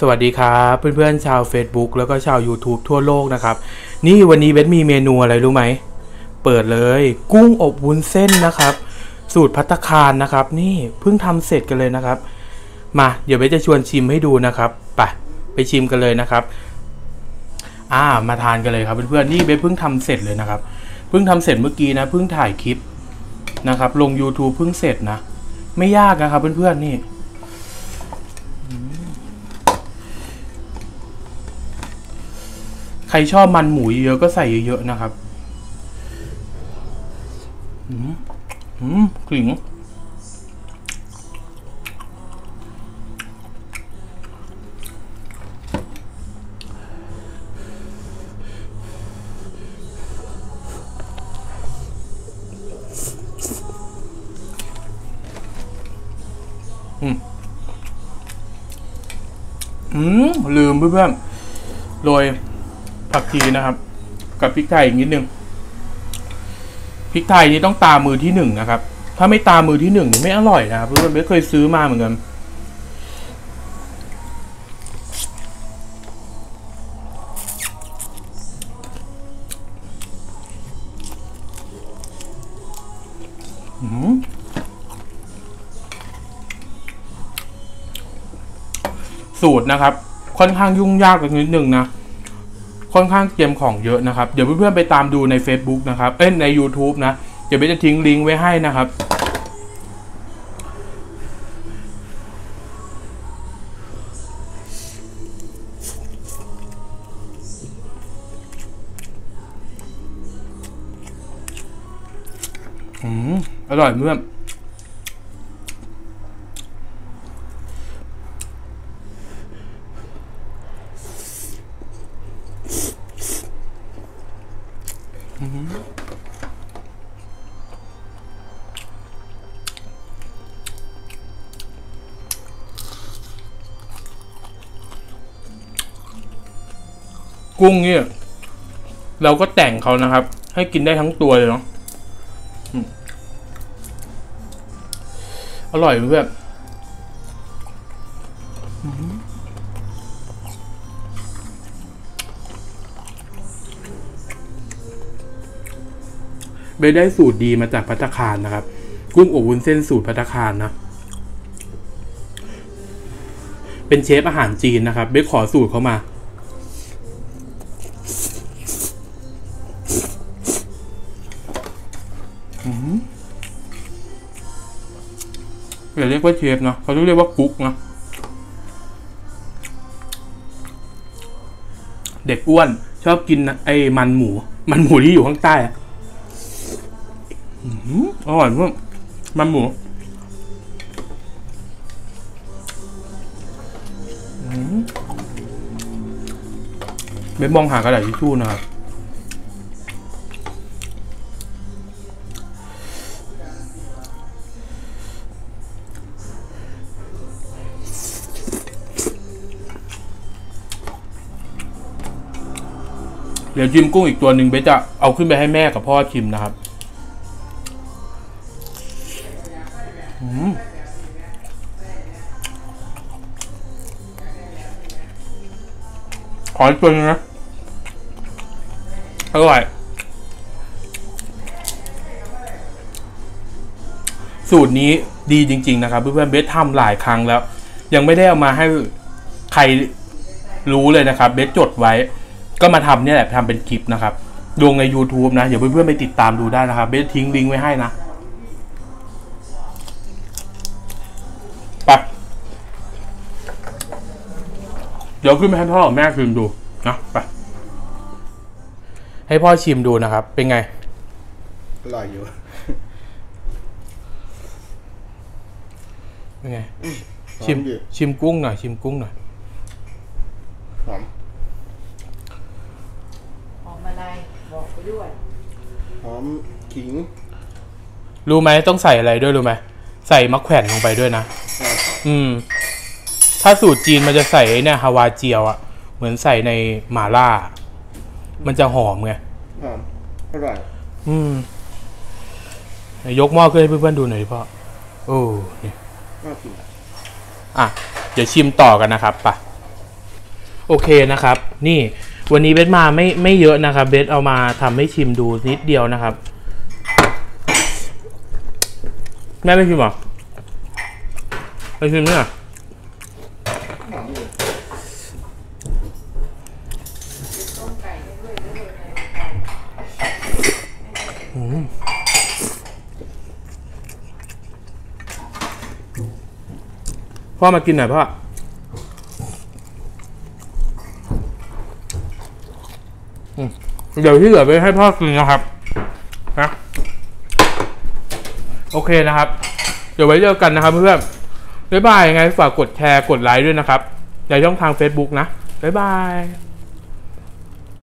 สวัสดีครับเพื่อนๆชาว Facebook แล้วก็ชาว YouTube ทั่วโลกนะครับ นี่วันนี้เบสมีเมนูอะไรรู้ไหม เปิดเลย กุ้งอบวุ้นเส้นนะครับ สูตรพัตคารนะครับ นี่เพิ่งทำเสร็จกันเลยนะครับ มาเดี๋ยวเบสจะชวนชิมให้ดูนะครับไปไปชิมกันเลยนะครับ อ่ามาทานกันเลยครับเพื่อนๆนี่เบสเพิ่งทำเสร็จเลยนะครับ เพิ่งทำเสร็จเมื่อกี้นะเพิ่งถ่ายคลิปนะครับ ลง YouTube เพิ่งเสร็จนะ ไม่ยากนะครับเพื่อนๆนี่ ใครชอบมันหมูเยอะก็ใส่เยอะๆนะครับอืมอืมกลิ่นอืมอืมลืมเพื่อนๆโรย ผักชีนะครับ กับพริกไทยอีกนิดนึงพริกไทยนี่ต้องตามมือที่หนึ่งนะครับ ถ้าไม่ตามมือที่หนึ่งนี่ไม่อร่อยนะครับเพื่อนไม่เคยซื้อมาเหมือนกันอืมสูตรนะครับ ค่อนข้างยุ่งยากนิดนึงนะ ค่อนข้างเตรียมของเยอะนะครับ เดี๋ยวเพื่อนๆไปตามดูใน Facebook นะครับ เอ้ยใน YouTube นะ เดี๋ยวเบสจะทิ้งลิงก์ไว้ให้นะครับอืมอร่อยเพื่อน กุ้งเนี่ย เราก็แต่งเขานะครับ ให้กินได้ทั้งตัวเลยเนาะอร่อยเพื่อน เบได้สูตรดีมาจากพัตตาคารนะครับ กุ้งอบวุ้นเส้นสูตรพัตตาคารนะ เป็นเชฟอาหารจีนนะครับ เบขอสูตรเขามาอย่าเรียกว่าเชฟนะเขาต้องเรียกว่ากุ๊กนะเด็กอ้วนชอบกินไอ้มันหมู มันหมูที่อยู่ข้างใต้อะ อร่อยมากมันหมูไม่มองหากระดาษทิชชู่นะครับเดี๋ยวชิมกุ้งอีกตัวหนึ่งเบสจะเอาขึ้นไปให้แม่กับพ่อชิมนะครับ ขออีกตัวนึงนะ อร่อย สูตรนี้ดีจริง ๆ นะครับ เพื่อนๆเบสทำหลายครั้งแล้ว ยังไม่ได้เอามาให้ใครรู้เลยนะครับ เบสจดไว้ ก็มาทำเนี่ยแหละทำเป็นคลิปนะครับลงใน YouTube นะ เดี๋ยวเพื่อนๆไปติดตามดูได้นะครับ เบสทิ้งลิงก์ไว้ให้นะ เดี๋ยวขึ้นไปให้พ่อกับแม่ชิมดูนะไปให้พ่อชิมดูนะครับ เป็นไง อร่อยอยู่ เป็นไงหชิมออยู่ชิมกุ้งหน่อย ชิมกุ้งหน่อย หอมหอมอะไรบอกไปด้วย หอมขิงรู้ไหมต้องใส่อะไรด้วยรู้ไหม ใส่มะแขวนลงไปด้วยนะครับอืม ถ้าสูตรจีนมันจะใส่ไอ้เนี่ยฮาวาเจียวอะเหมือนใส่ในหม่าล่า มันจะหอมไงหอมอร่อยอืมไหนยกหม้อขึ้นให้เพื่อนๆดูหน่อยดิพ่อโอ้นี่น่ากินอะ เดี๋ยวชิมต่อกันนะครับไปะโอเคนะครับ นี่วันนี้เบสมาไม่ไม่เยอะนะครับ เบสเอามาทำให้ชิมดูนิดเดียวนะครับ แม่ไม่ชิมเหรอไปชิมเนี่ย ต้มไก่ได้ด้วยได้ด้วยในไก่ พ่อมากินหน่อยพ่ออืมเดี๋ยวที่เหลือไปให้พ่อกินนะครับนะโอเคนะครับ เดี๋ยวไว้เจอกันนะครับเพื่อนบ๊ายบายยังไงฝากกดแชร์กดไลค์ด้วยนะครับในช่องทาง Facebook นะบ๊ายบาย